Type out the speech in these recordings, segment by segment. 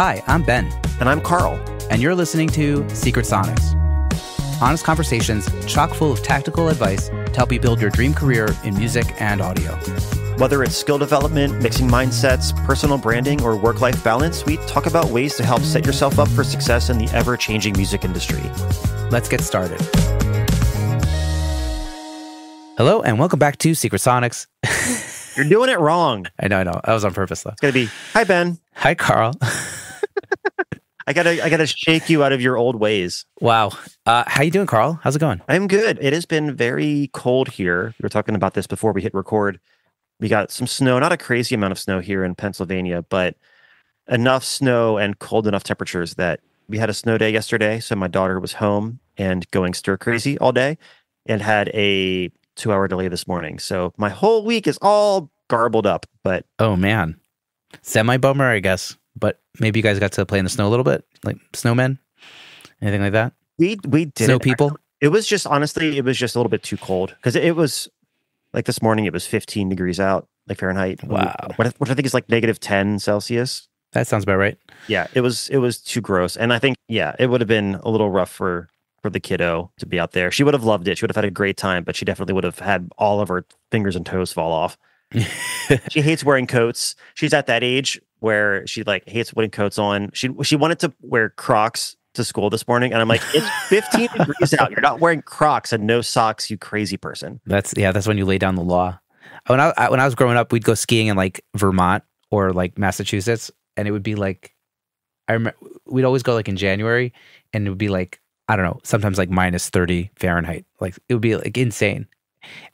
Hi, I'm Ben, And I'm Carl. and you're listening to Secret Sonics. Honest conversations chock full of tactical advice to help you build your dream career in music and audio. Whether it's skill development, mixing mindsets, personal branding, or work life balance, we talk about ways to help set yourself up for success in the ever changing music industry. Let's get started. Hello, and welcome back to Secret Sonics. You're doing it wrong. I know, I know. That was on purpose, though. It's gonna be, hi Ben. Hi, Carl. I gotta I gotta shake you out of your old ways. wow. Uh, how you doing, Carl? How's it going? I'm good. It has been very cold here. We were talking about this before we hit record. We got some snow, not a crazy amount of snow here in Pennsylvania, but enough snow and cold enough temperatures that we had a snow day yesterday. So my daughter was home and going stir crazy all day and had a two hour delay this morning. So my whole week is all garbled up, but Oh, man. Semi bummer, I guess. But maybe you guys got to play in the snow a little bit, like snowmen, anything like that? we we did Snow people? It was just honestly, it was just a little bit too cold because it was like this morning. It was 15 degrees out, like Fahrenheit. Wow. What- which I think is like negative 10 Celsius. That sounds about right. Yeah, it was it was too gross, and I think yeah, it would have been a little rough for for the kiddo to be out there. She would have loved it. She would have had a great time, but she definitely would have had all of her fingers and toes fall off. she hates wearing coats. She's at that age where she like hates putting coats on. She she wanted to wear Crocs to school this morning, and I'm like, it's 15 degrees out. You're not wearing Crocs and no socks, you crazy person. That's yeah. That's when you lay down the law. When I, I when I was growing up, we'd go skiing in like Vermont or like Massachusetts, and it would be like, I remember we'd always go like in January, and it would be like I don't know, sometimes like minus thirty Fahrenheit. Like it would be like insane,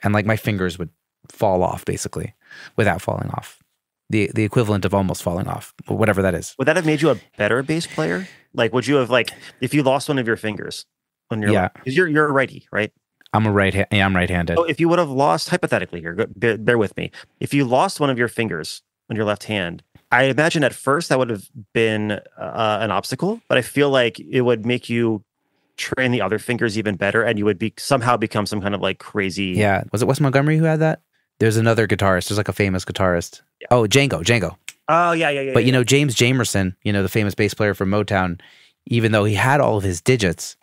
and like my fingers would fall off basically without falling off. The the equivalent of almost falling off, whatever that is. Would that have made you a better bass player? Like, would you have like if you lost one of your fingers on your Yeah. because you're you're a righty, right? I'm a right. Ha- yeah, I'm right-handed. So if you would have lost, hypothetically here, bear, bear with me. If you lost one of your fingers on your left hand, I imagine at first that would have been uh, an obstacle, but I feel like it would make you train the other fingers even better, and you would be somehow become some kind of like crazy. Yeah, was it Wes Montgomery who had that? There's another guitarist. There's like a famous guitarist. Oh, Django, Django. Oh yeah, yeah, yeah. But you yeah. know, James Jamerson, you know, the famous bass player from Motown, even though he had all of his digits,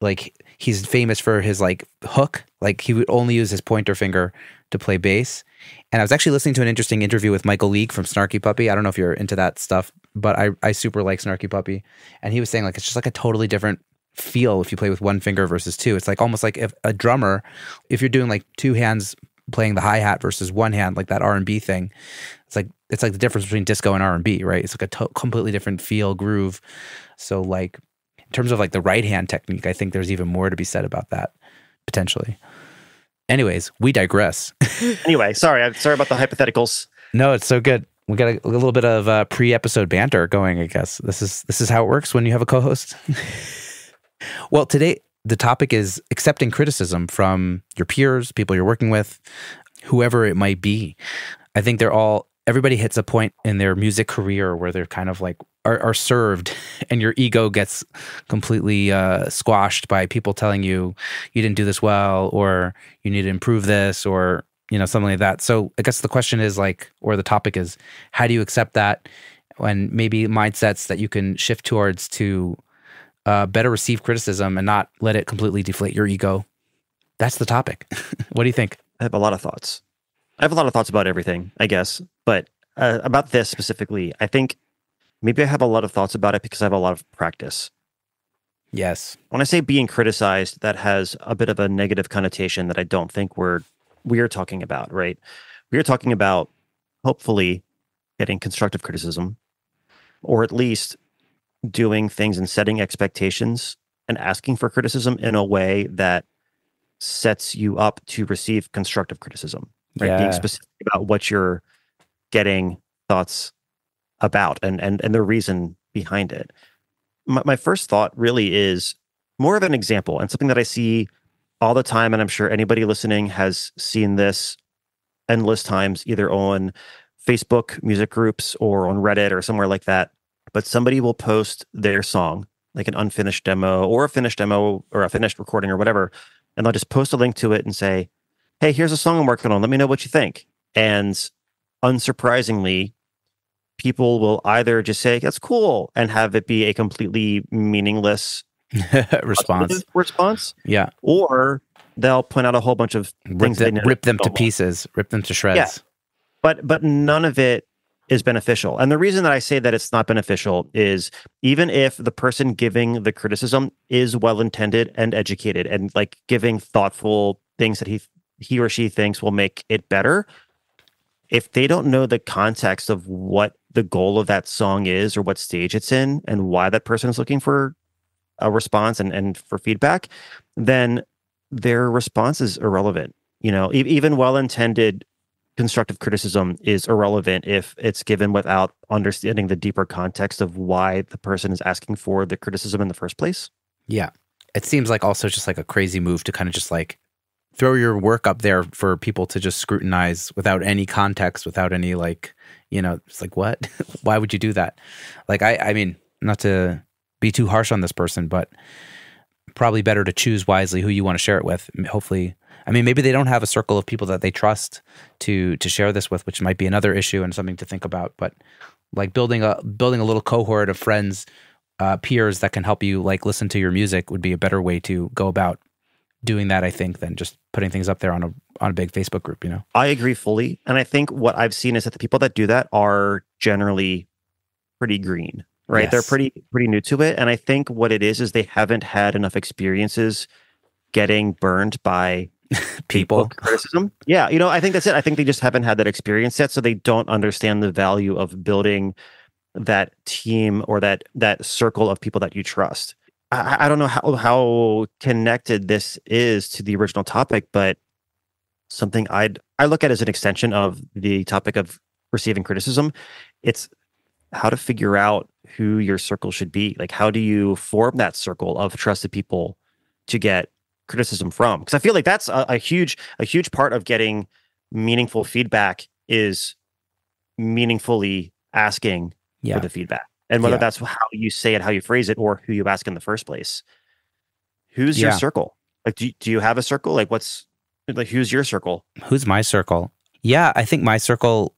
like he's famous for his like hook. Like he would only use his pointer finger to play bass. And I was actually listening to an interesting interview with Michael League from Snarky Puppy. I don't know if you're into that stuff, but I, I super like Snarky Puppy. And he was saying like it's just like a totally different feel if you play with one finger versus two. It's like almost like if a drummer, if you're doing like two hands playing the hi hat versus one hand, like that R and B thing, it's like it's like the difference between disco and R and B, right? It's like a to- completely different feel, groove. So like in terms of like the right hand technique, I think there's even more to be said about that potentially. Anyways, we digress. anyway, sorry, I'm sorry about the hypotheticals. no, it's so good. We got a, a little bit of uh, pre-episode banter going. I guess this is this is how it works when you have a co-host. well, today the topic is accepting criticism from your peers, people you're working with, whoever it might be. I think they're all everybody hits a point in their music career where they're kind of like are, are served and your ego gets completely uh, squashed by people telling you you didn't do this well or you need to improve this or you know something like that so i guess the question is like or the topic is how do you accept that and maybe mindsets that you can shift towards to uh, better receive criticism and not let it completely deflate your ego that's the topic what do you think I have a lot of thoughts. I have a lot of thoughts about everything, I guess, but uh, about this specifically, I think maybe I have a lot of thoughts about it because I have a lot of practice. yes when I say being criticized, that has a bit of a negative connotation that I don't think we're we're talking about, right? We're talking about hopefully getting constructive criticism, or at least doing things and setting expectations and asking for criticism in a way that sets you up to receive constructive criticism. Right. Yeah. Being specific about what you're getting thoughts about and and and the reason behind it my, my first thought really is more of an example and something that I see all the time. And I'm sure anybody listening has seen this endless times, either on Facebook music groups or on Reddit or somewhere like that. But somebody will post their song, like an unfinished demo or a finished demo or a finished recording or whatever. And they'll just post a link to it and say, Hey, here's a song I'm working on. Let me know what you think. And unsurprisingly, people will either just say that's cool and have it be a completely meaningless response. Response. Yeah. Or they'll point out a whole bunch of Rip, things they them, know rip them to pieces, rip them to shreds. Yeah. but but none of it is beneficial. And the reason that I say that it's not beneficial is even if the person giving the criticism is well intended and educated and like giving thoughtful things that he he or she thinks will make it better, if they don't know the context of what the goal of that song is or what stage it's in and why that person is looking for a response and, and for feedback, then their response is irrelevant. You know, e- even well intended constructive criticism is irrelevant if it's given without understanding the deeper context of why the person is asking for the criticism in the first place. Yeah. It seems like also just like a crazy move to kind of just like throw your work up there for people to just scrutinize without any context, without any like, you know, it's like, what? Why would you do that? Like, I, I mean, not to be too harsh on this person, but probably better to choose wisely who you want to share it with. Hopefully, I mean, maybe they don't have a circle of people that they trust to to share this with, which might be another issue and something to think about. But like building a building a little cohort of friends, uh, peers that can help you like listen to your music would be a better way to go about doing that. I think than just putting things up there on a on a big Facebook group. You know, I agree fully, and I think what I've seen is that the people that do that are generally pretty green, right? They're pretty pretty new to it, and I think what it is is they haven't had enough experiences getting burned by people. criticism. Yeah, you know, I think that's it. I think they just haven't had that experience yet, so they don't understand the value of building that team or that that circle of people that you trust. I, I don't know how how connected this is to the original topic, but something I'd I look at as an extension of the topic of receiving criticism. It's how to figure out who your circle should be. Like, how do you form that circle of trusted people to get criticism from? Because I feel like that's a, a huge a huge part of getting meaningful feedback is meaningfully asking Yeah. for the feedback, and whether Yeah. that's how you say it, how you phrase it, or who you ask in the first place. Who's your circle? Like, do you, do you have a circle? Like, what's like who's your circle? Who's my circle? Yeah, I think my circle.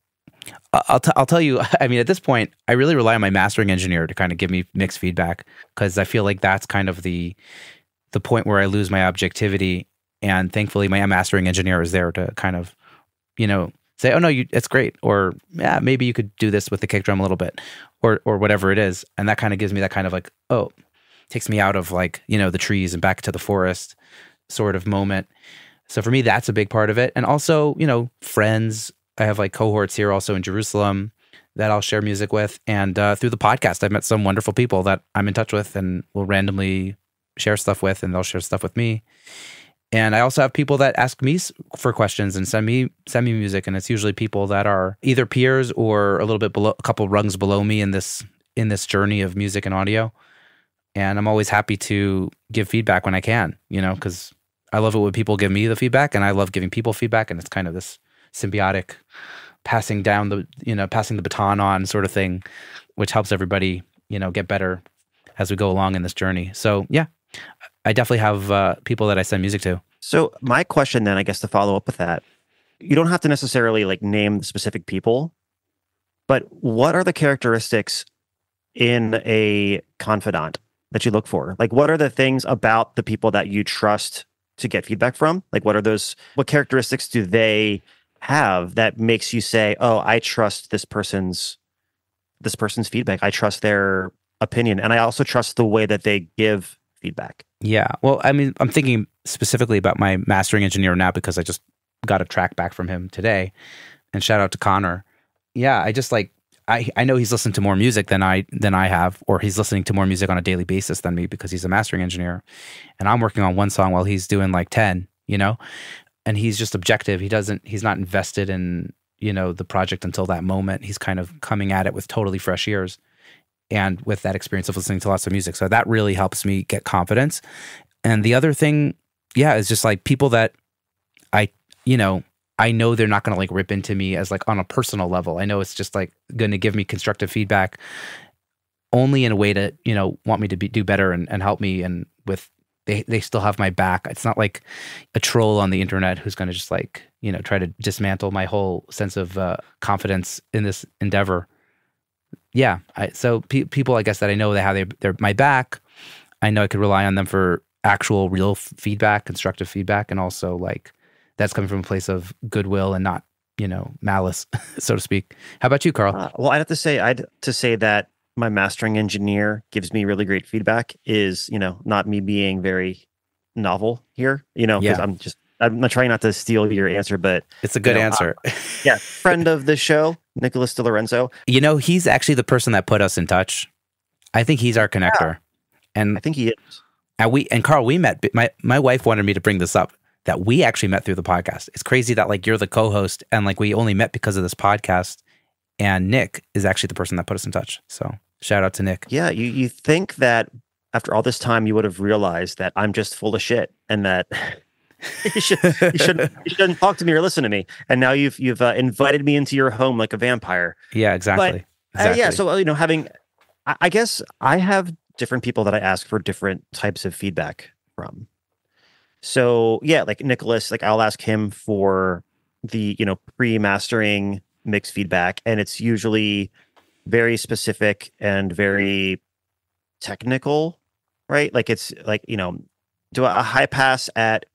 I'll t- I'll tell you. I mean, at this point, I really rely on my mastering engineer to kind of give me mixed feedback because I feel like that's kind of the the point where I lose my objectivity. And thankfully, my mastering engineer is there to kind of, you know, say, "Oh no, you it's great," or "Yeah, maybe you could do this with the kick drum a little bit," or or whatever it is. And that kind of gives me that kind of like, oh, takes me out of like you know the trees and back to the forest sort of moment. So for me, that's a big part of it. And also, you know, friends. I have like cohorts here also in Jerusalem that I'll share music with. And uh, through the podcast, I've met some wonderful people that I'm in touch with and will randomly share stuff with, and they'll share stuff with me. And I also have people that ask me for questions and send me send me music, and it's usually people that are either peers or a little bit below, a couple rungs below me in this in this journey of music and audio. And I'm always happy to give feedback when I can, you know, because I love it when people give me the feedback, and I love giving people feedback, and it's kind of this symbiotic passing down the you know passing the baton on sort of thing, which helps everybody you know get better as we go along in this journey. So yeah, I definitely have uh, people that I send music to. So my question then, I guess, to follow up with that, you don't have to necessarily like name the specific people, but what are the characteristics in a confidant that you look for? Like, what are the things about the people that you trust to get feedback from? Like, what are those? What characteristics do they have that makes you say, "Oh, I trust this person's this person's feedback. I trust their opinion, and I also trust the way that they give feedback." Yeah. Well, I mean, I'm thinking specifically about my mastering engineer now because I just got a track back from him today. And shout out to Connor. Yeah, I just like I I know he's listened to more music than I than I have, or he's listening to more music on a daily basis than me because he's a mastering engineer. And I'm working on one song while he's doing like 10, you know? And he's just objective. He doesn't he's not invested in, you know, the project until that moment. He's kind of coming at it with totally fresh ears and with that experience of listening to lots of music. So that really helps me get confidence. And the other thing, yeah, is just like people that I, you know, I know they're not going to like rip into me as like on a personal level. I know it's just like going to give me constructive feedback only in a way to, you know, want me to be, do better and, and help me. And with, they, they still have my back. It's not like a troll on the internet who's going to just like, you know, try to dismantle my whole sense of uh, confidence in this endeavor yeah, I, so pe- people, I guess that I know they have they, they're my back. I know I could rely on them for actual, real feedback, constructive feedback, and also like that's coming from a place of goodwill and not you know malice, so to speak. How about you, Carl? Uh, well, I'd have to say, I'd to say that my mastering engineer gives me really great feedback. Is you know not me being very novel here, you know, because Yeah. I'm just I'm not trying not to steal your answer, but it's a good know, uh, answer. yeah, friend of the show, Nicholas De Lorenzo. you know, he's actually the person that put us in touch. I think he's our connector, and I think he is. And we and Carl, we met. My my wife wanted me to bring this up that we actually met through the podcast. It's crazy that like you're the co-host and like we only met because of this podcast. And Nick is actually the person that put us in touch. So shout out to Nick. Yeah, you you think that after all this time you would have realized that I'm just full of shit and that you should you shouldn't you shouldn't talk to me or listen to me. And now you've you've uh, invited me into your home like a vampire. Yeah, exactly. Uh, exactly. yeah, so uh, you know, having I, I guess I have different people that I ask for different types of feedback from. So yeah, like Nicholas, like I'll ask him for the you know pre-mastering mix feedback, and it's usually very specific and very technical, right? Like it's like you know, do a high pass at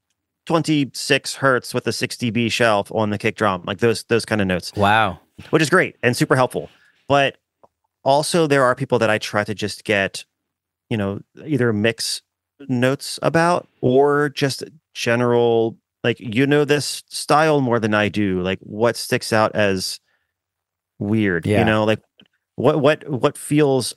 26 hertz with a 6 dB shelf on the kick drum, like those those kind of notes wow. which is great and super helpful. But also, there are people that I try to just get, you know, either mix notes about or just general, like, you know, this style more than I do. Like, what sticks out as weird, Yeah. you know, like what, what, what feels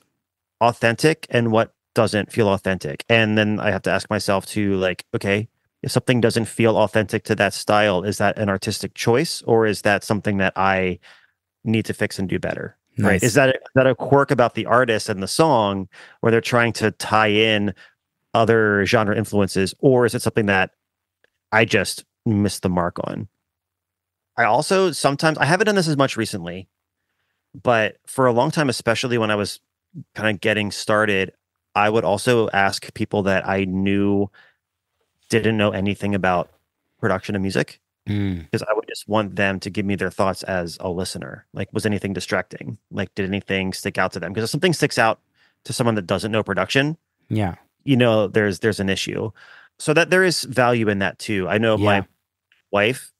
authentic and what doesn't feel authentic. And then I have to ask myself to, like, okay, if something doesn't feel authentic to that style, is that an artistic choice or is that something that I need to fix and do better? Nice. Right? Is that is that a quirk about the artist and the song, where they're trying to tie in other genre influences, or is it something that I just missed the mark on? I also sometimes I haven't done this as much recently, but for a long time, especially when I was kind of getting started, I would also ask people that I knew didn't know anything about production of music Mm. because I would just want them to give me their thoughts as a listener. Like, was anything distracting? Like, did anything stick out to them? Because if something sticks out to someone that doesn't know production, Yeah. you know, there's there's an issue. So that there is value in that too. I know Yeah. my wife,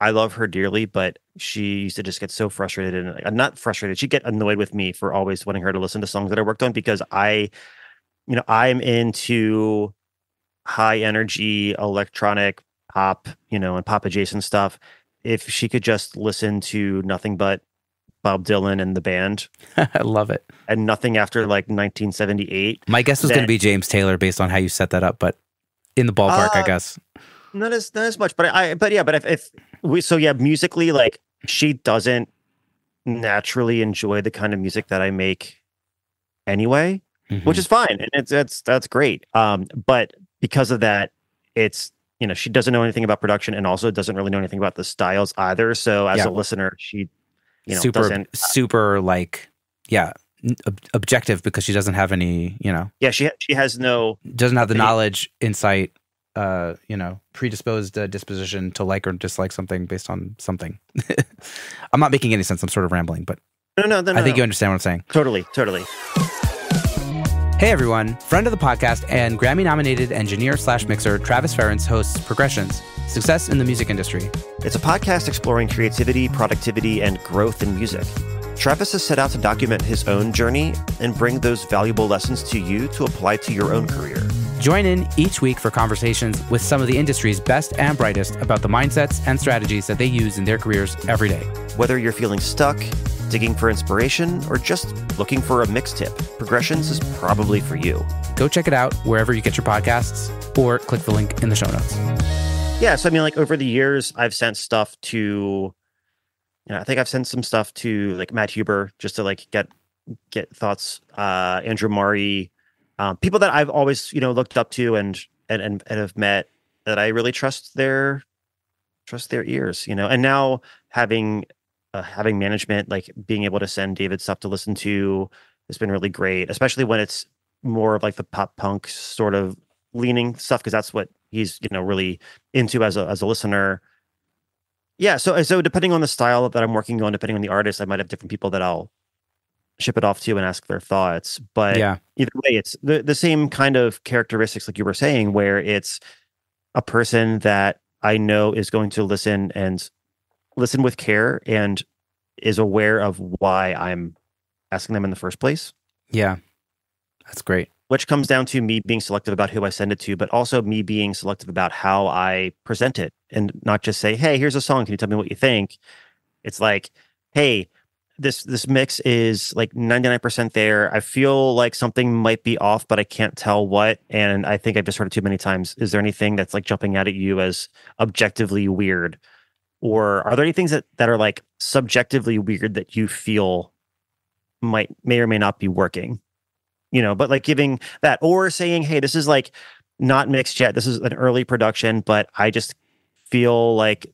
I love her dearly, but she used to just get so frustrated and like, not frustrated. She'd get annoyed with me for always wanting her to listen to songs that I worked on because I, you know, I'm into high energy electronic pop, you know, and pop adjacent stuff. If she could just listen to nothing but Bob Dylan and the band I love it. and nothing after like 1978, My guess was going to be James Taylor based on how you set that up, but in the ballpark, I Uh, guess. not as not as much, but I but yeah, but if, if we so yeah, musically, like she doesn't naturally enjoy the kind of music that I make anyway, Mhm. which is fine. And it's that's that's great. Um, but because of that, it's you know, she doesn't know anything about production and also doesn't really know anything about the styles either. So as Yeah. a listener, she you know super, doesn't super like, yeah, ob- objective because she doesn't have any, you know, yeah, she ha- she has no doesn't have the Opinion. knowledge, insight, uh, you know, predisposed uh, disposition to like or dislike something based on something. I'm not making any sense. I'm sort of rambling, but no no no. no I think no. you understand what I'm saying. totally totally. Hey everyone, friend of the podcast and Grammy nominated engineer slash mixer Travis Ference hosts Progressions Success in the Music Industry. It's a podcast exploring creativity, productivity, and growth in music. Travis has set out to document his own journey and bring those valuable lessons to you to apply to your own career. Join in each week for conversations with some of the industry's best and brightest about the mindsets and strategies that they use in their careers every day. Whether you're feeling stuck, digging for inspiration, or just looking for a mix tip, Progressions is probably for you. Go check it out wherever you get your podcasts or click the link in the show notes. Yeah, so I mean, like over the years, I've sent stuff to, you know, I think I've sent some stuff to like Matt Huber just to like get get thoughts. Uh, Andrew Murray, um, people that I've always you know looked up to and and and, and have met that I really trust their trust their ears, you know. And now having uh, having management, like being able to send David stuff to listen to, has been really great, especially when it's more of like the pop punk sort of leaning stuff because that's what he's you know really into as a as a listener. Yeah, so so depending on the style that I'm working on, depending on the artist, I might have different people that I'll ship it off to and ask their thoughts. But yeah, either way, it's the, the same kind of characteristics, like you were saying, where it's a person that I know is going to listen and listen with care and is aware of why I'm asking them in the first place. yeah, that's great. Which comes down to me being selective about who I send it to, but also me being selective about how I present it and not just say, Hey, here's a song. Can you tell me what you think? It's like, Hey, this this mix is like 99% there. I feel like something might be off, but I can't tell what. And I think I've just heard it too many times. Is there anything that's like jumping out at you as objectively weird? Or are there any things that, that are like subjectively weird that you feel might may or may not be working? You know, but like giving that or saying, hey, this is like not mixed yet. This is an early production, but I just feel like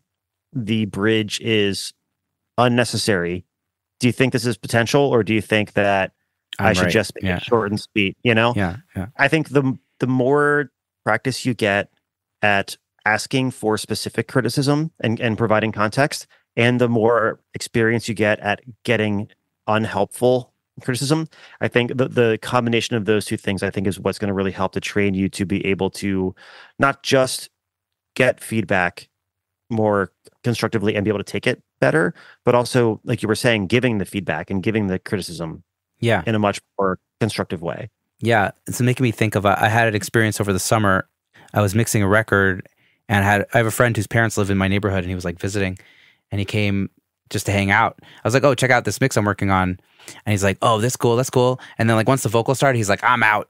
the bridge is unnecessary do you think this is potential or do you think that I'm i should right. just make yeah. it short and sweet you know yeah yeah i think the the more practice you get at asking for specific criticism and, and providing context and the more experience you get at getting unhelpful criticism i think the, the combination of those two things i think is what's going to really help to train you to be able to not just get feedback more constructively and be able to take it better, but also, like you were saying, giving the feedback and giving the criticism yeah. in a much more constructive way. Yeah. It's making me think of, I had an experience over the summer. I was mixing a record and I had, I have a friend whose parents live in my neighborhood and he was like visiting and he came just to hang out. I was like, oh, check out this mix I'm working on. And he's like, oh, that's cool. That's cool. And then like once the vocal started, he's like, I'm out.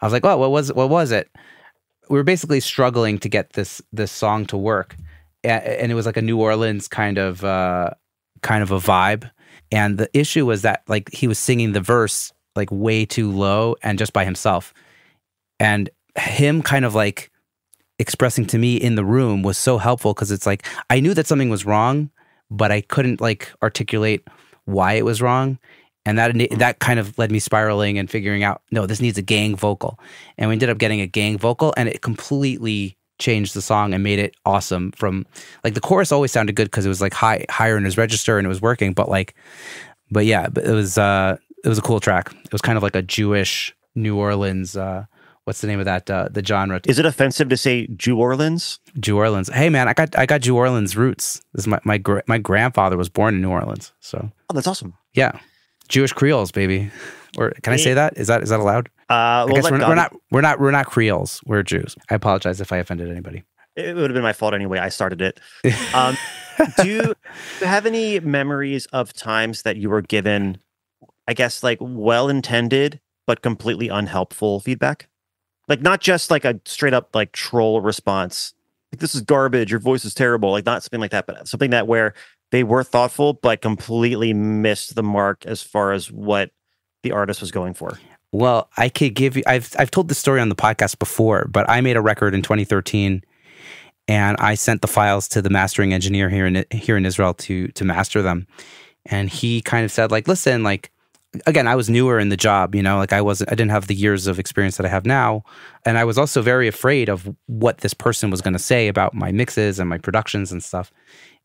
I was like, oh, what was, what was it? We were basically struggling to get this, this song to work and it was like a New Orleans kind of uh, kind of a vibe. And the issue was that like he was singing the verse like way too low and just by himself, and him kind of like expressing to me in the room was so helpful because it's like I knew that something was wrong, but I couldn't like articulate why it was wrong. And that that kind of led me spiraling and figuring out no, this needs a gang vocal, and we ended up getting a gang vocal, and it completely changed the song and made it awesome from like the chorus always sounded good because it was like high higher in his register and it was working but like but yeah it was uh it was a cool track it was kind of like a jewish new orleans uh what's the name of that uh the genre is it offensive to say jew orleans jew orleans hey man i got i got jew orleans roots this is my my, my grandfather was born in new orleans so oh that's awesome yeah jewish creoles baby or can I say that? Is that is that allowed? Uh, I guess we're, we're, not we're not we're not Creoles. We're Jews. I apologize if I offended anybody. It would have been my fault anyway. I started it. Um, do you have any memories of times that you were given, I guess, like well intended but completely unhelpful feedback? Like not just like a straight up like troll response. Like this is garbage. Your voice is terrible. Like not something like that, but something that where they were thoughtful but completely missed the mark as far as what the artist was going for? Well, I could give you. I've I've told this story on the podcast before, but I made a record in 2013, and I sent the files to the mastering engineer here in here in Israel to to master them, and he kind of said like, listen, like again, I was newer in the job, you know, like I wasn't, I didn't have the years of experience that I have now. And I was also very afraid of what this person was going to say about my mixes and my productions and stuff.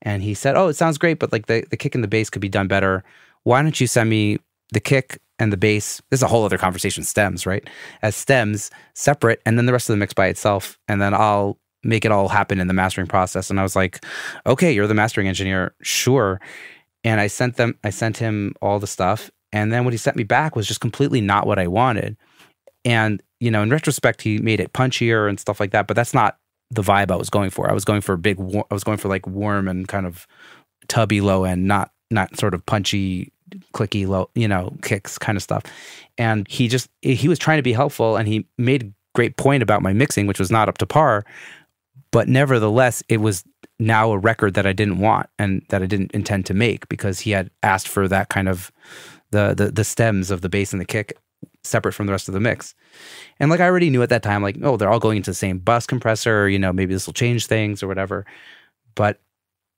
And he said, Oh, it sounds great, but like the, the kick and the bass could be done better. Why don't you send me the kick and the bass. This is a whole other conversation. Stems, right? As stems separate, and then the rest of the mix by itself, and then I'll make it all happen in the mastering process. And I was like, okay, you're the mastering engineer, sure. And I sent them, I sent him all the stuff, and then what he sent me back was just completely not what I wanted. And you know, in retrospect, he made it punchier and stuff like that, but that's not the vibe I was going for. I was going for a big, I was going for like warm and kind of tubby low end, not not sort of punchy clicky low, you know, kicks kind of stuff. And he just he was trying to be helpful and he made a great point about my mixing, which was not up to par. But nevertheless, it was now a record that I didn't want and that I didn't intend to make because he had asked for that kind of the the, the stems of the bass and the kick separate from the rest of the mix. And like I already knew at that time, like, oh, they're all going into the same bus compressor, you know, maybe this will change things or whatever. But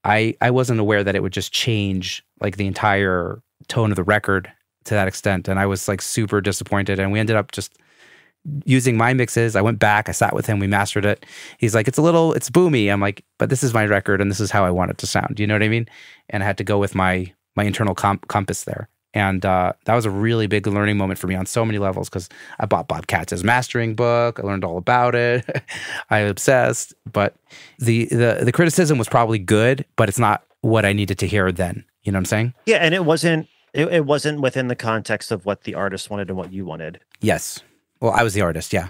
I I wasn't aware that it would just change like the entire tone of the record to that extent. And I was like super disappointed. And we ended up just using my mixes. I went back, I sat with him, we mastered it. He's like, it's a little, it's boomy. I'm like, but this is my record and this is how I want it to sound. You know what I mean? And I had to go with my my internal comp- compass there. And uh, that was a really big learning moment for me on so many levels because I bought Bob Katz's mastering book. I learned all about it. I obsessed. But the, the the criticism was probably good, but it's not what I needed to hear then. You know what I'm saying? Yeah, and it wasn't it, it wasn't within the context of what the artist wanted and what you wanted. Yes. Well, I was the artist. Yeah.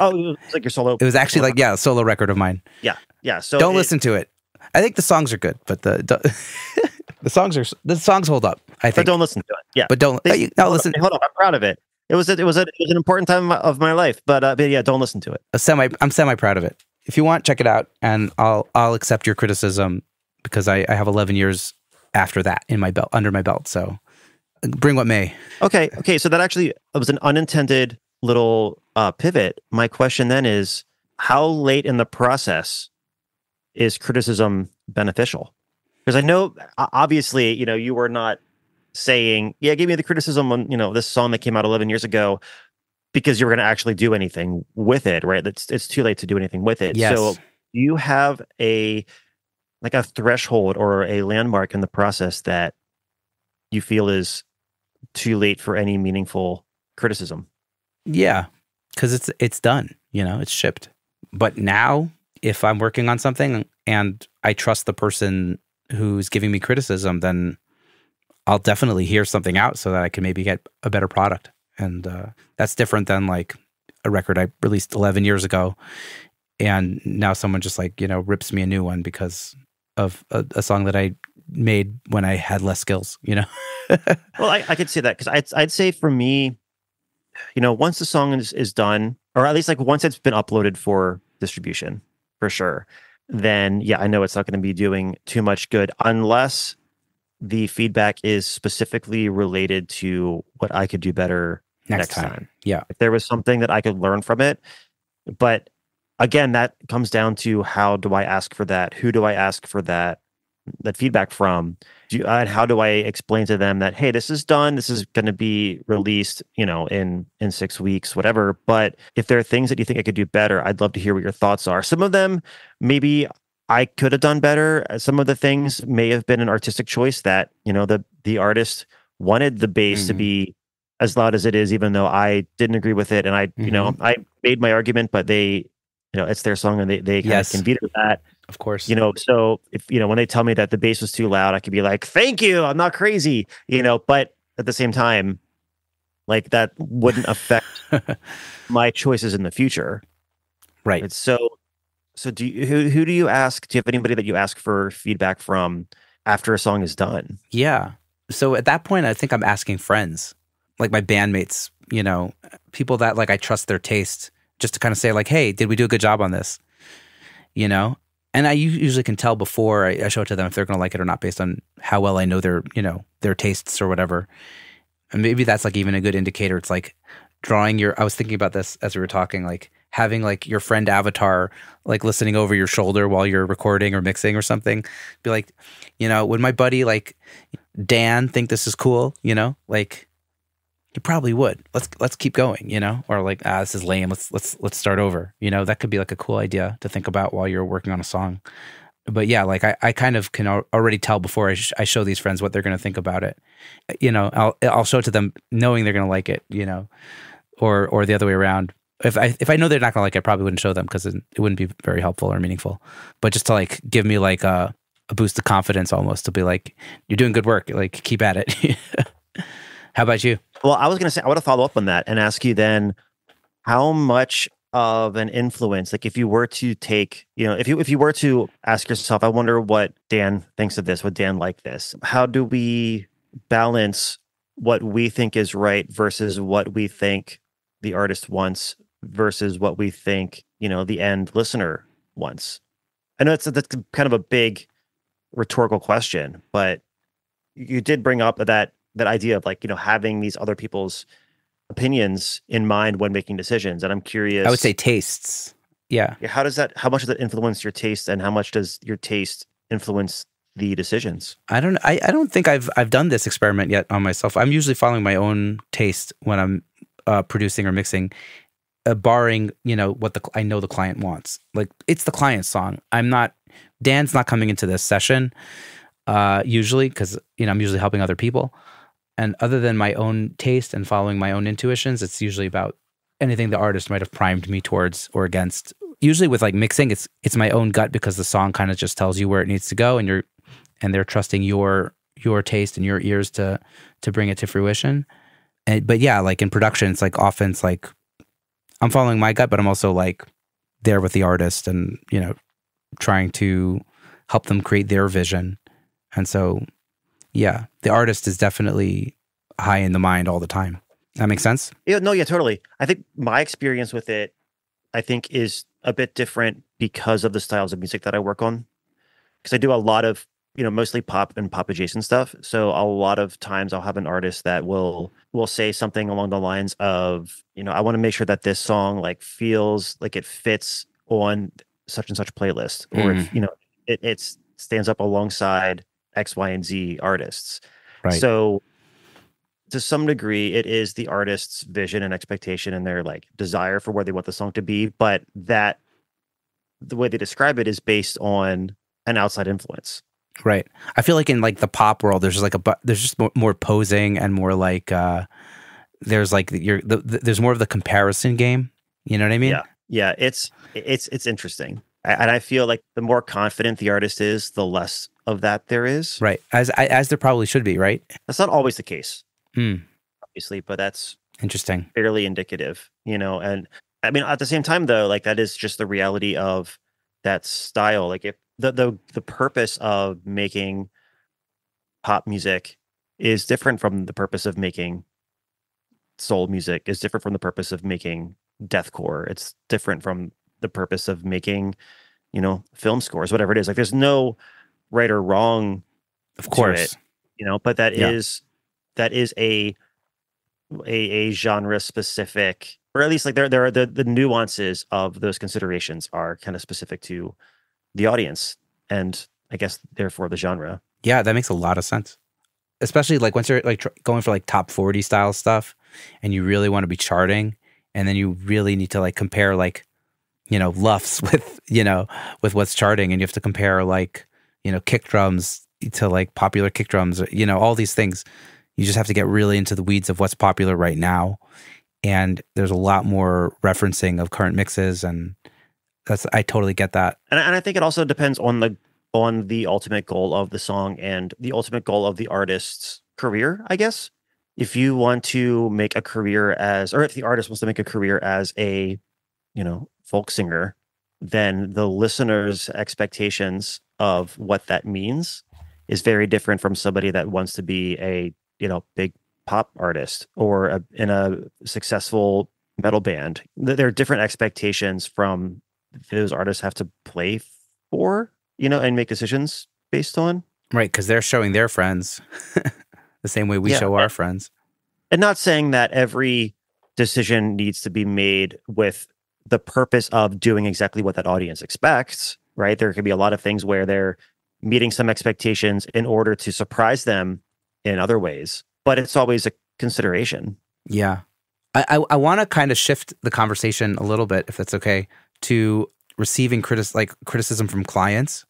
oh, it was like your solo. It was actually like yeah, a solo record of mine. Yeah, yeah. So don't it- listen to it. I think the songs are good, but the the songs are the songs hold up. I think. but don't listen to it. Yeah, but don't. They- you- no, hold listen. Hold on, I'm proud of it. It was a, it was a, it was an important time of my, of my life, but uh, but yeah, don't listen to it. a semi I'm semi proud of it. If you want, check it out and I'll I'll accept your criticism because I, I have eleven years after that in my belt under my belt. So bring what may. Okay, okay. So that actually was an unintended little uh, pivot. My question then is, how late in the process is criticism beneficial? Because I know, obviously, you know, you were not saying, "Yeah, give me the criticism on you know this song that came out 11 years ago," because you were going to actually do anything with it, right? It's it's too late to do anything with it. Yes. So you have a like a threshold or a landmark in the process that you feel is too late for any meaningful criticism. Yeah, because it's it's done. You know, it's shipped. But now, if I'm working on something and I trust the person who's giving me criticism, then I'll definitely hear something out so that I can maybe get a better product. And uh, that's different than like a record I released 11 years ago, and now someone just like you know rips me a new one because of a, a song that I made when I had less skills. You know. Well, I, I could say that because I'd, I'd say for me, you know, once the song is, is done, or at least like once it's been uploaded for distribution, for sure, then yeah, I know it's not going to be doing too much good unless the feedback is specifically related to what I could do better Next, Next time. time. Yeah. if there was something that I could learn from it. But again, that comes down to how do I ask for that? Who do I ask for that that feedback from? Do you, and how do I explain to them that hey, this is done. This is going to be released, you know, in in six weeks, whatever. But if there are things that you think I could do better, I'd love to hear what your thoughts are. Some of them maybe I could have done better. Uh, Some of the things may have been an artistic choice that you know the the artist wanted the bass to Mhm. be as loud as it is, even though I didn't agree with it. And I, you know, I made my argument, but they, you know, it's their song and they, they kind Yes. of can veto that, Of course. you know. So if, you know, when they tell me that the bass was too loud, I could be like, thank you, I'm not crazy, you know, but at the same time, like that wouldn't affect my choices in the future. right. It's so, so do you, who, who do you ask? Do you have anybody that you ask for feedback from after a song is done? Yeah. So at that point, I think I'm asking friends, like my bandmates, you know, people that like I trust their taste, just to kind of say like, "Hey, did we do a good job on this?" You know, and I usually can tell before I, show it to them if they're going to like it or not based on how well I know their, you know, their tastes or whatever. And maybe that's like even a good indicator. It's like drawing your. I was thinking about this as we were talking, like having like your friend avatar like listening over your shoulder while you're recording or mixing or something. Be like, you know, would my buddy like Dan think this is cool? You know, like he probably would. Let's let's keep going. You know, or like ah, this is lame. Let's let's let's start over. You know, that could be like a cool idea to think about while you're working on a song. But yeah, like I, I kind of can already tell before I, sh- I show these friends what they're going to think about it. You know, I'll I'll show it to them knowing they're going to like it. You know, or or the other way around. If I if I know they're not going to like it, I probably wouldn't show them because it, it wouldn't be very helpful or meaningful. But just to like give me like a, a boost of confidence, almost to be like, you're doing good work. Like keep at it. How about you? Well, I was going to say, I want to follow up on that and ask you then how much of an influence, like if you were to take, you know, if you if you were to ask yourself, I wonder what Dan thinks of this, would Dan like this? How do we balance what we think is right versus what we think the artist wants versus what we think, you know, the end listener wants? I know it's that's kind of a big rhetorical question, but you did bring up that that idea of like you know having these other people's opinions in mind when making decisions and i'm curious I would say tastes. Yeah. how does that how much does that influence your taste and how much does your taste influence the decisions I don't I, I don't think I've I've done this experiment yet on myself. I'm usually following my own taste when I'm uh, producing or mixing, uh, barring you know what the I know the client wants. Like it's the client's song. I'm not Dan's not coming into this session uh, usually because you know I'm usually helping other people. And other than my own taste and following my own intuitions, it's usually about anything the artist might have primed me towards or against. Usually with like mixing, it's it's my own gut because the song kind of just tells you where it needs to go and you're and they're trusting your your taste and your ears to to bring it to fruition. And, but yeah, like in production, it's like often it's like I'm following my gut, but I'm also like there with the artist and you know trying to help them create their vision. And so, yeah, the artist is definitely high in the mind all the time. That makes sense. Yeah, no, yeah, totally. I think my experience with it, I think, is a bit different because of the styles of music that I work on. Because I do a lot of, you know, mostly pop and pop adjacent stuff. So a lot of times I'll have an artist that will will say something along the lines of, you know, I want to make sure that this song like feels like it fits on such and such playlist, or if Mm. you know, it it's stands up alongside X, Y, and Z artists. Right. So to some degree, it is the artist's vision and expectation and their like desire for where they want the song to be, but that the way they describe it is based on an outside influence. Right. I feel like in like the pop world, there's just like a bu- there's just more, more posing and more like uh there's like you're the, the, there's more of the comparison game. You know what I mean? Yeah. Yeah, it's it's it's interesting, and I feel like the more confident the artist is, the less of that there is. Right. As as there probably should be. Right. That's not always the case, Hmm. obviously, but that's Interesting. fairly indicative, you know. And I mean, at the same time, though, like that is just the reality of that style. Like if the the the purpose of making pop music is different from the purpose of making soul music is different from the purpose of making deathcore. It's different from the purpose of making, you know, film scores, whatever it is. Like there's no right or wrong Of course. it, you know, but that is Yeah. that is a a, a genre specific or at least like there there are the the nuances of those considerations are kind of specific to the audience and I guess therefore the genre. Yeah, that makes a lot of sense. Especially like once you're like tr- going for like top 40 style stuff and you really want to be charting and then you really need to like compare like you know LUFS with you know with what's charting and you have to compare like you know kick drums to like popular kick drums you know all these things. You just have to get really into the weeds of what's popular right now. And there's a lot more referencing of current mixes and that's I totally get that. And and I think it also depends on the on the ultimate goal of the song and the ultimate goal of the artist's career, I guess. If you want to make a career as or if the artist wants to make a career as a, you know, folk singer, then the listener's expectations of what that means is very different from somebody that wants to be a, you know, big pop artist or a, in a successful metal band. There are different expectations from those artists have to play for, you know, and make decisions based on. right because they're showing their friends the same way we Yeah, show our friends And not saying that every decision needs to be made with the purpose of doing exactly what that audience expects, right? There could be a lot of things where they're meeting some expectations in order to surprise them in other ways, but it's always a consideration. Yeah. I, I, I want to kind of shift the conversation a little bit, if that's okay, to receiving critis- like criticism from clients,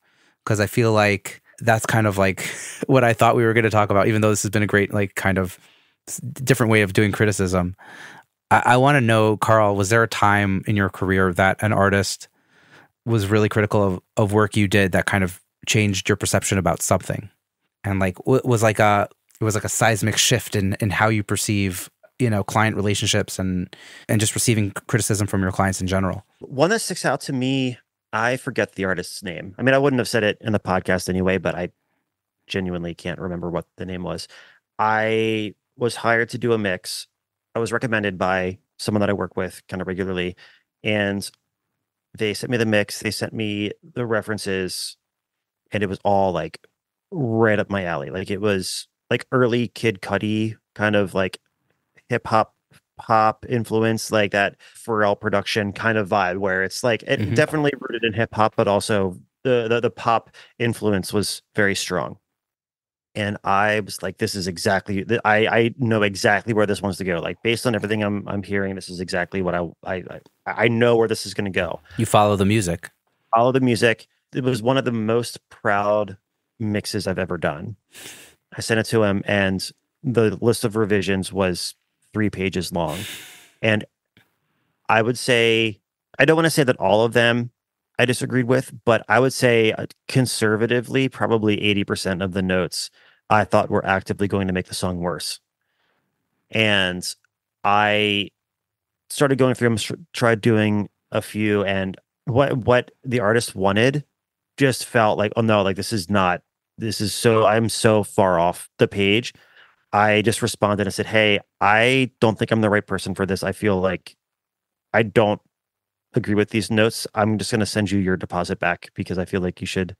because I feel like that's kind of like what I thought we were going to talk about, even though this has been a great, like, kind of different way of doing criticism. I, I want to know, Carl, was there a time in your career that an artist was really critical of, of work you did that kind of changed your perception about something? And like, w- was like a, it was like a seismic shift in, in how you perceive you know client relationships and and just receiving criticism from your clients in general One that sticks out to me, I forget the artist's name. I mean, I wouldn't have said it in the podcast anyway, but I genuinely can't remember what the name was. I was hired to do a mix. I was recommended by someone that I work with kind of regularly. And they sent me the mix, they sent me the references, and it was all like right up my alley. Like it was like early Kid Cudi kind of like hip hop pop influence, like that Pharrell production kind of vibe, where it's like it Mhm. definitely rooted in hip hop, but also the, the the pop influence was very strong. And I was like, this is exactly I I know exactly where this wants to go. Like based on everything I'm I'm hearing, this is exactly what I I I, I know where this is going to go. you follow the music Follow the music. It was one of the most proud mixes I've ever done. I sent it to him, and the list of revisions was three pages long. And I would say, I don't want to say that all of them I disagreed with, but I would say uh, conservatively, probably 80% of the notes I thought were actively going to make the song worse. And I started going through them, tried doing a few, and what what the artist wanted just felt like, oh no, like this is not, this is so, I'm so far off the page. I just responded and said, Hey, I don't think I'm the right person for this. I feel like I don't agree with these notes. I'm just going to send you your deposit back because I feel like you should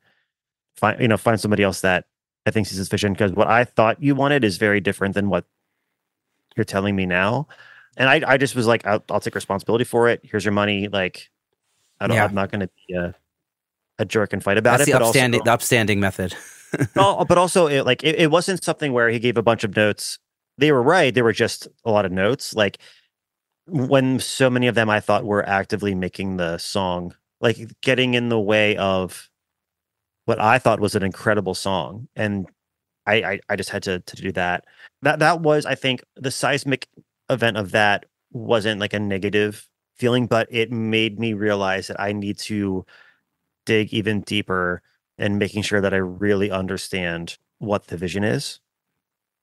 find, you know, find somebody else that I think is sufficient because what I thought you wanted is very different than what you're telling me now. And I, I just was like, I'll, I'll take responsibility for it. Here's your money. Like, I don't, yeah. I'm not going to be a, a jerk and fight about That's it. The upstanding, also, the upstanding method. no, but also it, like it, it wasn't something where he gave a bunch of notes. They were right. They were just a lot of notes. Like when so many of them I thought were actively making the song, like getting in the way of what I thought was an incredible song. And I, I, I just had to to do that. That that was, I think, the seismic event of that wasn't like a negative feeling, but it made me realize that I need to dig even deeper and making sure that I really understand what the vision is.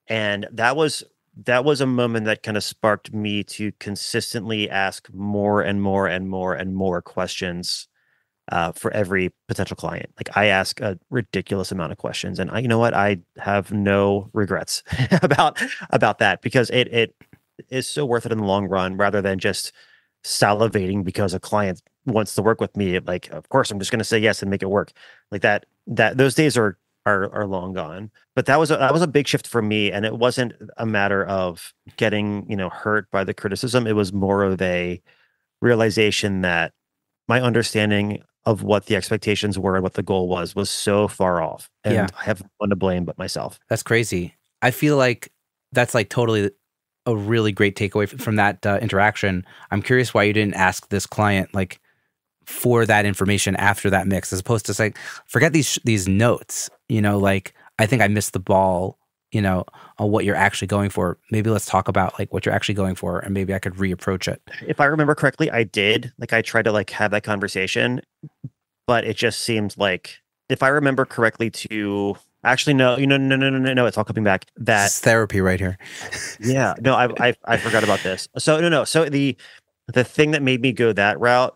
And that was that was a moment that kind of sparked me to consistently ask more and more and more and more questions uh, for every potential client. Like I ask a ridiculous amount of questions, and I, you know what, I have no regrets about about that because it it is so worth it in the long run, rather than just salivating because a client wants to work with me. Like, of course, I'm just going to say yes and make it work. Like that. That those days are are are long gone. But that was a, that was a big shift for me, and it wasn't a matter of getting you know hurt by the criticism. It was more of a realization that my understanding of what the expectations were and what the goal was was so far off, and yeah. I have no one to blame but myself. That's crazy. I feel like that's like totally a really great takeaway from that uh, interaction. I'm curious why you didn't ask this client like for that information after that mix, as opposed to saying, forget these these notes. You know, like I think I missed the ball. You know, on what you're actually going for. Maybe let's talk about like what you're actually going for, and maybe I could reapproach it. If I remember correctly, I did. Like I tried to like have that conversation, but it just seemed like if I remember correctly, to actually no, you know, no, no, no, no, no, it's all coming back. That therapy right here. yeah, no, I, I I forgot about this. So no, no. So the the thing that made me go that route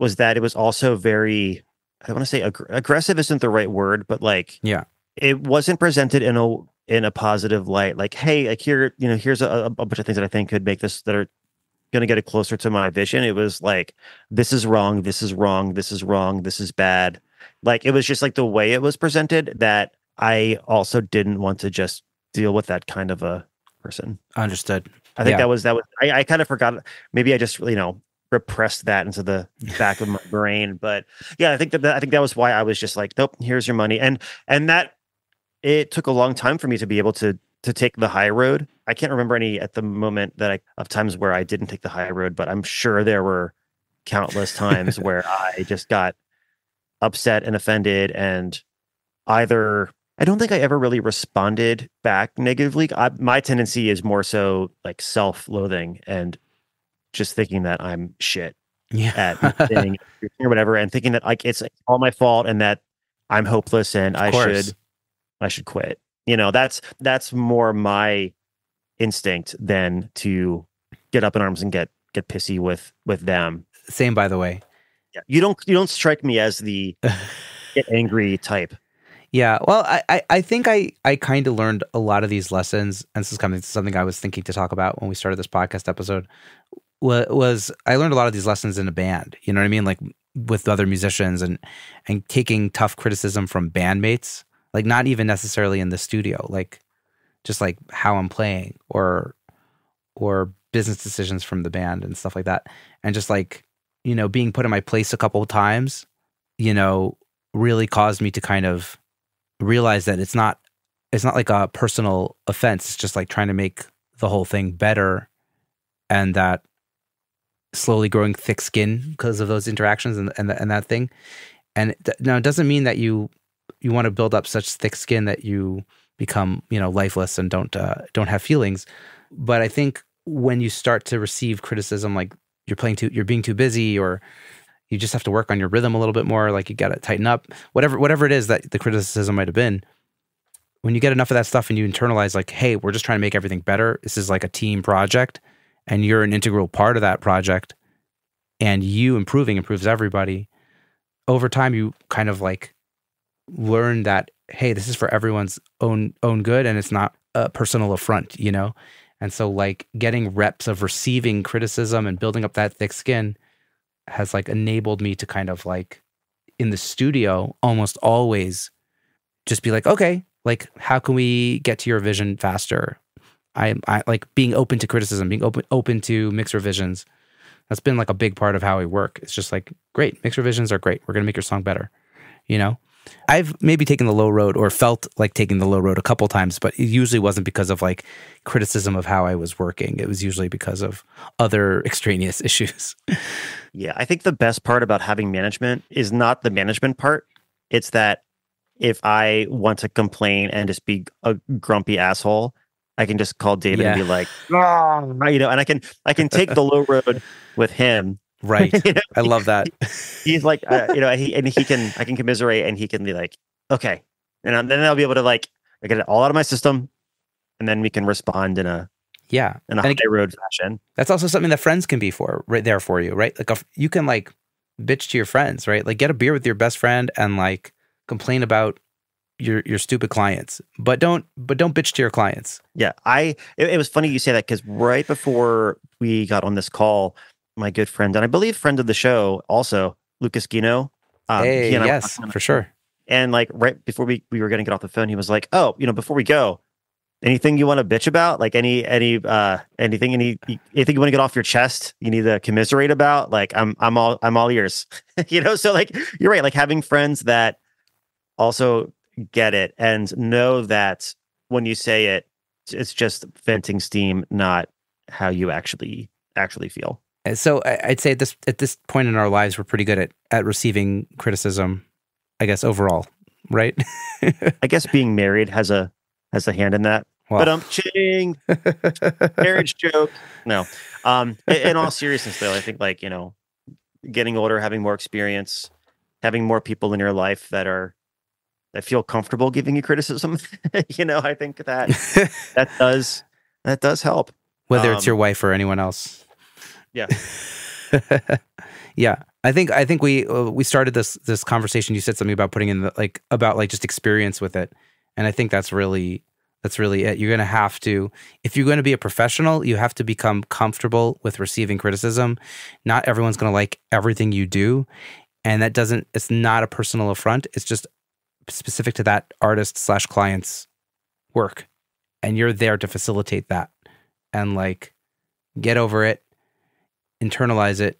was that it was also very I want to say ag- aggressive isn't the right word, but like yeah, it wasn't presented in a in a positive light. Like, hey, like here, you know, here's a, a bunch of things that I think could make this that are going to get it closer to my vision. It was like, this is wrong, this is wrong, this is wrong, this is bad. Like it was just like the way it was presented that I also didn't want to just deal with that kind of a person. Understood. I think yeah. that was that was I, I kind of forgot. Maybe I just you know repressed that into the back of my brain. But yeah, I think that, that I think that was why I was just like, nope, here's your money. And and that it took a long time for me to be able to to take the high road. I can't remember any at the moment that I of times where I didn't take the high road, but I'm sure there were countless times where I just got upset and offended and either I don't think I ever really responded back negatively. I, my tendency is more so like self-loathing and just thinking that I'm shit yeah. at thing or whatever, and thinking that like it's all my fault and that I'm hopeless and I should I should quit. You know, that's that's more my instinct than to get up in arms and get get pissy with with them. Same, by the way. Yeah, you don't you don't strike me as the get angry type. Yeah, well, I, I, I think I, I kind of learned a lot of these lessons, and this is coming something I was thinking to talk about when we started this podcast episode was I learned a lot of these lessons in a band. You know what I mean? Like with other musicians and and taking tough criticism from bandmates, like not even necessarily in the studio, like just like how I'm playing or or business decisions from the band and stuff like that. And just like, you know, being put in my place a couple of times, you know, really caused me to kind of realize that it's not it's not like a personal offense. It's just like trying to make the whole thing better and that slowly growing thick skin because of those interactions and and, and that thing. And th- now it doesn't mean that you you want to build up such thick skin that you become you know lifeless and don't uh, don't have feelings. But I think when you start to receive criticism, like you're playing too, you're being too busy, or you just have to work on your rhythm a little bit more. Like you got to tighten up, whatever whatever it is that the criticism might have been. When you get enough of that stuff and you internalize, like, hey, we're just trying to make everything better. This is like a team project, and you're an integral part of that project, and you improving improves everybody. Over time, you kind of like learn that hey, this is for everyone's own own good, and it's not a personal affront, you know. And so, like getting reps of receiving criticism and building up that thick skin has like enabled me to kind of like in the studio almost always just be like, okay, like how can we get to your vision faster? I, I like being open to criticism, being open open to mixed revisions. That's been like a big part of how we work. It's just like, great, mixed revisions are great. We're gonna make your song better, you know. I've maybe taken the low road or felt like taking the low road a couple times, but it usually wasn't because of like criticism of how I was working. It was usually because of other extraneous issues. yeah, I think the best part about having management is not the management part. It's that if I want to complain and just be a grumpy asshole, I can just call David yeah. and be like, oh, you know, and I can I can take the low road with him Right. you know? I love that. He's like, uh, you know, he and he can, I can commiserate, and he can be like, okay, and then I'll be able to like, I get it all out of my system, and then we can respond in a yeah in a high road fashion. That's also something that friends can be for, right there for you, right? Like, you can like bitch to your friends, right? Like, get a beer with your best friend and like complain about your your stupid clients but don't but don't bitch to your clients yeah i it, it was funny you say that because right before we got on this call my good friend and I believe friend of the show also, Lucas Gino. Um, hey, yes, for sure. And like right before we, we were going to get off the phone, he was like, "Oh, you know, before we go, anything you want to bitch about? Like any any uh anything any anything you want to get off your chest? You need to commiserate about? Like I'm I'm all I'm all ears. you know, so like you're right. Like having friends that also get it and know that when you say it, it's just venting steam, not how you actually actually feel so I'd say at this at this point in our lives, we're pretty good at at receiving criticism. I guess overall, right? I guess being married has a has a hand in that. But I'm ching marriage joke. No, um, in, in all seriousness, though, I think like you know, getting older, having more experience, having more people in your life that are that feel comfortable giving you criticism. you know, I think that that does that does help. Whether um, it's your wife or anyone else. Yeah. yeah. I think I think we uh, we started this this conversation. You said something about putting in the like about like just experience with it, and I think that's really that's really it. You're going to have to if you're going to be a professional, you have to become comfortable with receiving criticism. Not everyone's going to like everything you do, and that doesn't. It's not a personal affront. It's just specific to that artist slash client's work, and you're there to facilitate that and like get over it internalize it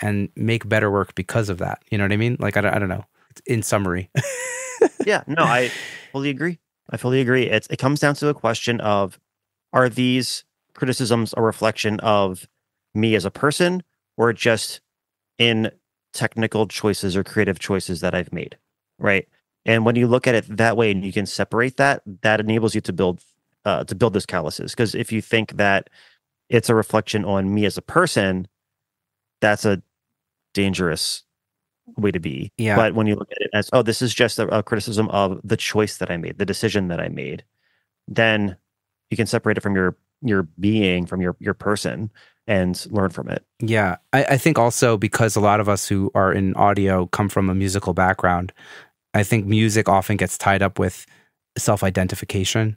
and make better work because of that. You know what I mean? Like, I don't, I don't know. In summary. yeah, no, I fully agree. I fully agree. It's, it comes down to a question of are these criticisms a reflection of me as a person or just in technical choices or creative choices that I've made? Right. And when you look at it that way and you can separate that, that enables you to build uh, to build those calluses. Because if you think that it's a reflection on me as a person, that's a dangerous way to be. Yeah. But when you look at it as, oh, this is just a, a, criticism of the choice that I made, the decision that I made, then you can separate it from your your being, from your your person, and learn from it. Yeah, I, I think also because a lot of us who are in audio come from a musical background, I think music often gets tied up with self identification,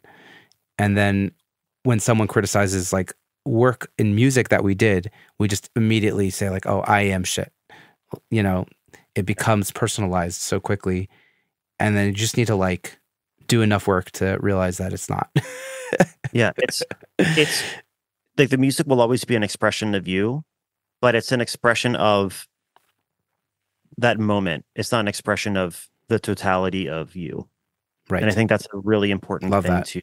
and then when someone criticizes like work in music that we did, we just immediately say like, "Oh, I am shit." You know, it becomes personalized so quickly, and then you just need to like do enough work to realize that it's not. yeah, it's it's like the music will always be an expression of you, but it's an expression of that moment. It's not an expression of the totality of you. Right. And I think that's a really important Love thing that. to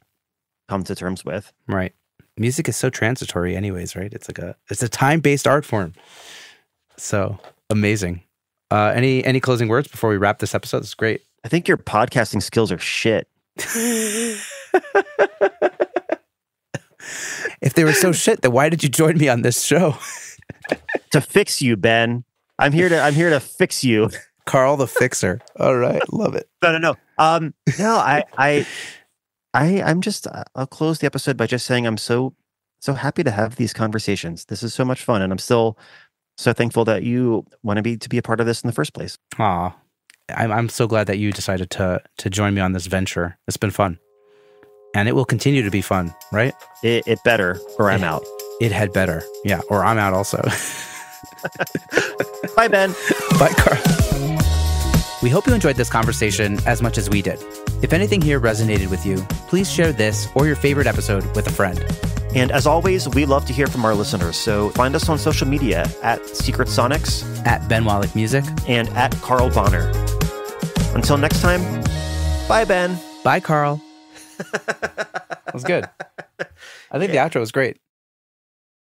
come to terms with. Right music is so transitory anyways right it's like a it's a time-based art form so amazing uh any any closing words before we wrap this episode it's great i think your podcasting skills are shit if they were so shit, then why did you join me on this show? to fix you, Ben. I'm here to I'm here to fix you. Carl the Fixer. All right, love it. No, no, no. Um, no, I, I, I, I'm just. I'll close the episode by just saying I'm so, so happy to have these conversations. This is so much fun, and I'm still so thankful that you want to be to be a part of this in the first place. Aw, I'm I'm so glad that you decided to to join me on this venture. It's been fun, and it will continue to be fun. Right? It, it better, or I'm It- out. It had better. Yeah, or I'm out also. Bye, Ben. Bye, Carl. We hope you enjoyed this conversation as much as we did. If anything here resonated with you, please share this or your favorite episode with a friend. And as always, we love to hear from our listeners. So find us on social media at Secret Sonics At Ben Wallick Music. and at Carl Bahner. Until next time, bye, Ben. Bye, Carl. that was good. I think the outro was great.